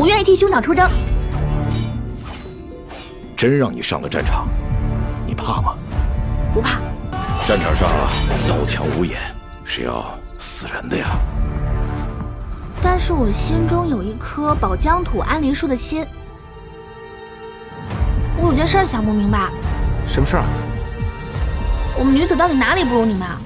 我愿意替兄长出征。真让你上了战场，你怕吗？不怕。战场上刀枪无眼，是要死人的呀。但是我心中有一颗保疆土、安林树的心。我有件事想不明白。什么事儿？我们女子到底哪里不如你们啊？